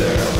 there.